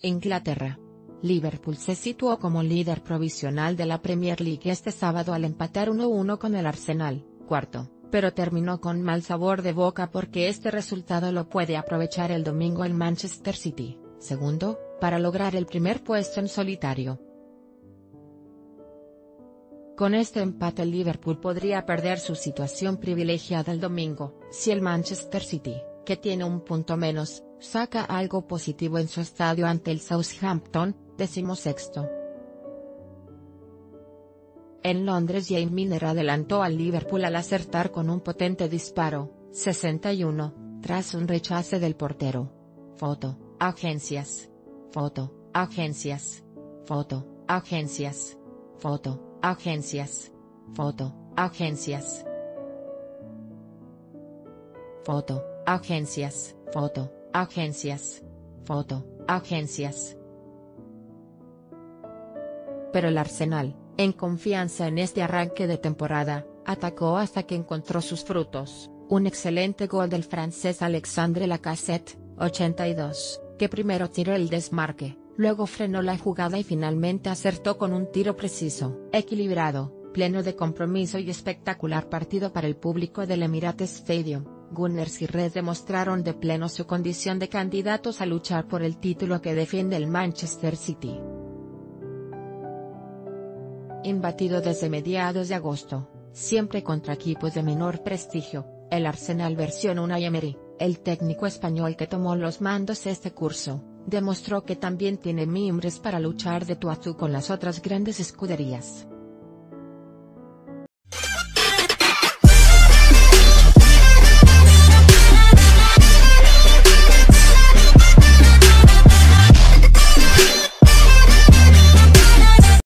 Inglaterra. Liverpool se situó como líder provisional de la Premier League este sábado al empatar 1-1 con el Arsenal, cuarto, pero terminó con mal sabor de boca porque este resultado lo puede aprovechar el domingo el Manchester City, segundo, para lograr el primer puesto en solitario. Con este empate el Liverpool podría perder su situación privilegiada el domingo, si el Manchester City, que tiene un punto menos, saca algo positivo en su estadio ante el Southampton, decimosexto. En Londres Jamie Miner adelantó al Liverpool al acertar con un potente disparo, 61, tras un rechace del portero. Foto, agencias. Foto, agencias. Foto, agencias. Foto, agencias. Foto, agencias. Foto, agencias. Foto, agencias. Foto, agencias. Pero el Arsenal, en confianza en este arranque de temporada, atacó hasta que encontró sus frutos, un excelente gol del francés Alexandre Lacassette, 82, que primero tiró el desmarque, luego frenó la jugada y finalmente acertó con un tiro preciso, equilibrado, pleno de compromiso y espectacular partido para el público del Emirates Stadium. Gunners y Red demostraron de pleno su condición de candidatos a luchar por el título que defiende el Manchester City imbatido desde mediados de agosto, siempre contra equipos de menor prestigio, el Arsenal versión una Emery, el técnico español que tomó los mandos este curso, demostró que también tiene mimbres para luchar de tú a tú con las otras grandes escuderías.